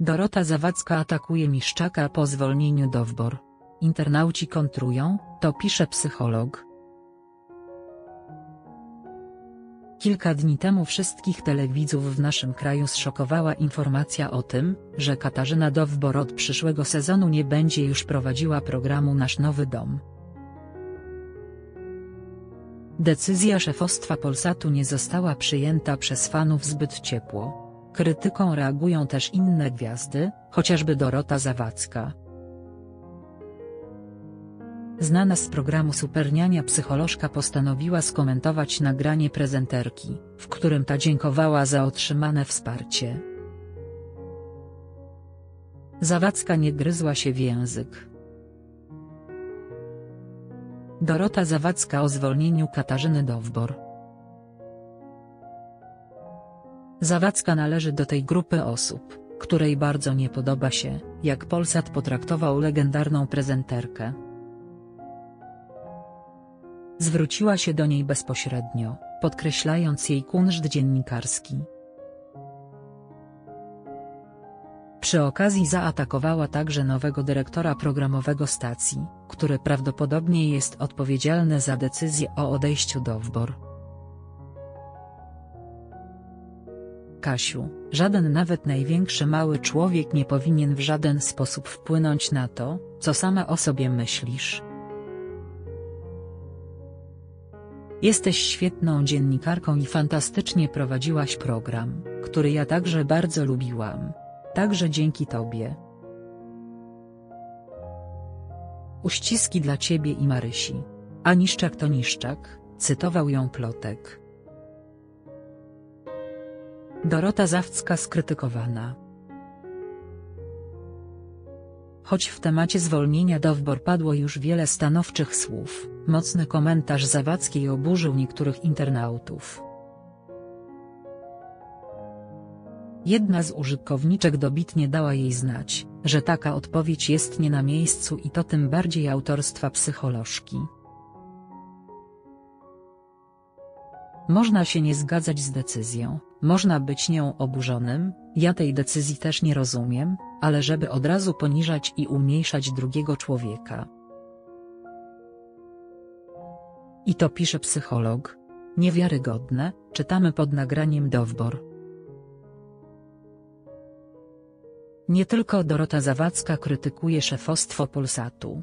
Dorota Zawadzka atakuje Miszczaka po zwolnieniu Dowbor. Internauci kontrują, to pisze psycholog. Kilka dni temu wszystkich telewidzów w naszym kraju zszokowała informacja o tym, że Katarzyna Dowbor od przyszłego sezonu nie będzie już prowadziła programu Nasz Nowy Dom. Decyzja szefostwa Polsatu nie została przyjęta przez fanów zbyt ciepło. Krytyką reagują też inne gwiazdy, chociażby Dorota Zawadzka. Znana z programu Superniania psycholożka postanowiła skomentować nagranie prezenterki, w którym ta dziękowała za otrzymane wsparcie. Zawadzka nie gryzła się w język. Dorota Zawadzka o zwolnieniu Katarzyny Dowbor. Zawadzka należy do tej grupy osób, której bardzo nie podoba się, jak Polsat potraktował legendarną prezenterkę. Zwróciła się do niej bezpośrednio, podkreślając jej kunszt dziennikarski. Przy okazji zaatakowała także nowego dyrektora programowego stacji, który prawdopodobnie jest odpowiedzialny za decyzję o odejściu do WBOR. Kasiu, żaden nawet największy mały człowiek nie powinien w żaden sposób wpłynąć na to, co sama o sobie myślisz. Jesteś świetną dziennikarką i fantastycznie prowadziłaś program, który ja także bardzo lubiłam. Także dzięki tobie. Uściski dla ciebie i Marysi. A niszczak to niszczak, cytował ją plotek. Dorota Zawcka skrytykowana. Choć w temacie zwolnienia Dowbor padło już wiele stanowczych słów, mocny komentarz Zawadzkiej oburzył niektórych internautów. Jedna z użytkowniczek dobitnie dała jej znać, że taka odpowiedź jest nie na miejscu i to tym bardziej autorstwa psycholożki. Można się nie zgadzać z decyzją, można być nią oburzonym, ja tej decyzji też nie rozumiem, ale żeby od razu poniżać i umniejszać drugiego człowieka. I to pisze psycholog. Niewiarygodne, czytamy pod nagraniem Dowbor. Nie tylko Dorota Zawadzka krytykuje szefostwo Polsatu.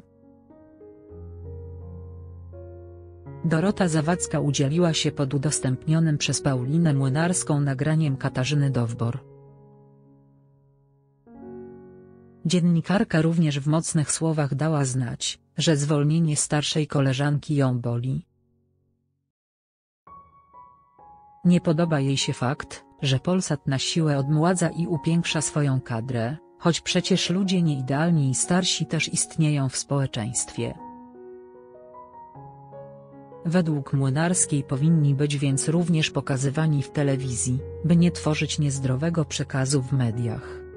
Dorota Zawadzka udzieliła się pod udostępnionym przez Paulinę Młynarską nagraniem Katarzyny Dowbor. Dziennikarka również w mocnych słowach dała znać, że zwolnienie starszej koleżanki ją boli. Nie podoba jej się fakt, że Polsat na siłę odmładza i upiększa swoją kadrę, choć przecież ludzie nieidealni i starsi też istnieją w społeczeństwie. Według Młynarskiej powinni być więc również pokazywani w telewizji, by nie tworzyć niezdrowego przekazu w mediach.